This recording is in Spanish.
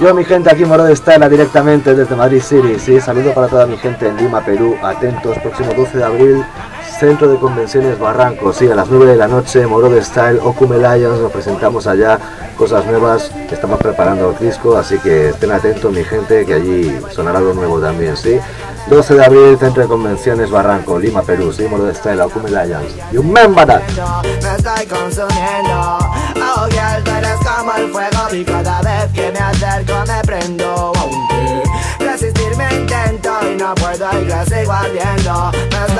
Yo, mi gente, aquí Moro de Style directamente desde Madrid City. Sí, saludo para toda mi gente en Lima, Perú. Atentos, próximo 12 de abril, Centro de Convenciones Barranco. Sí, a las 9 de la noche, Moro de Style, Okume Lions. Nos presentamos allá, cosas nuevas. Estamos preparando el disco, así que estén atentos, mi gente, que allí sonará algo nuevo también. Sí, 12 de abril, Centro de Convenciones Barranco, Lima, Perú. Sí, Moro de Style, Okume Lions. You remember that. Me estoy consumiendo Oh Y cada vez no puedo y que sigo ardiendo Me